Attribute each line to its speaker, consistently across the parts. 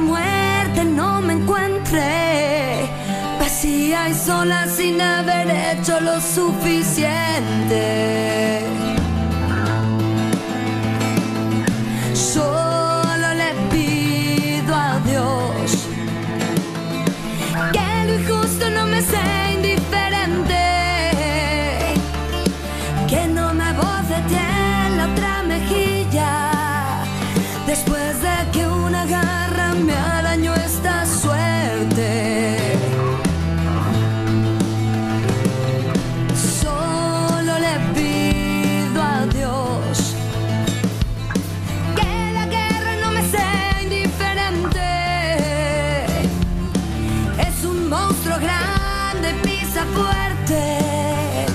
Speaker 1: muerte no me encuentre vacía y sola sin haber hecho lo suficiente. Solo le pido a Dios que lo injusto no me sea indiferente, que no me bofetee en la otra mejilla después. Fuerte.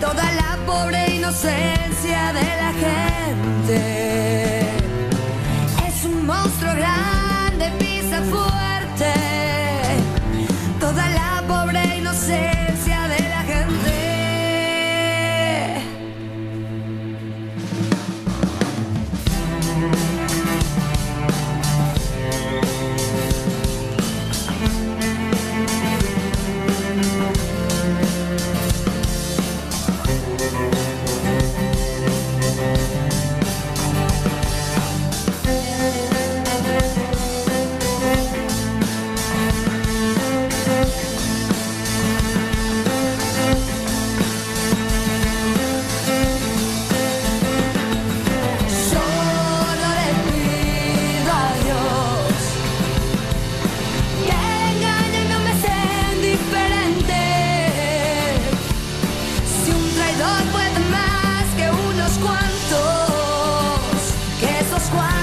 Speaker 1: Toda la pobre inocencia de la gente.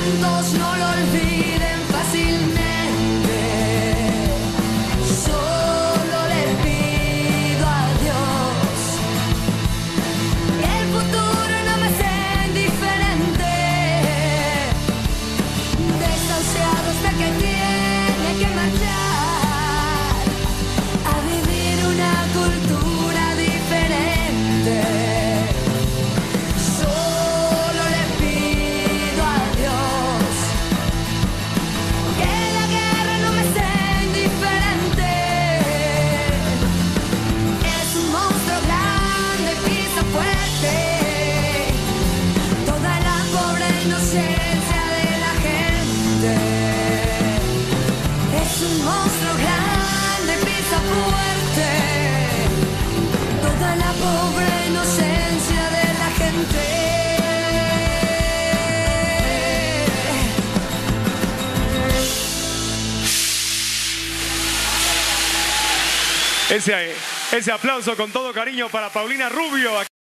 Speaker 1: No lo olviden fácilmente. Solo le pido a Dios el futuro no me sea indiferente. Desahuciado hasta que tiene que marchar a vivir una cultura diferente. Inocencia de la gente. Es un monstruo grande, pisa fuerte. Toda la pobre inocencia de la gente.
Speaker 2: Ese, ese aplauso con todo cariño para Paulina Rubio.